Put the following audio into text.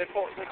They pull, they,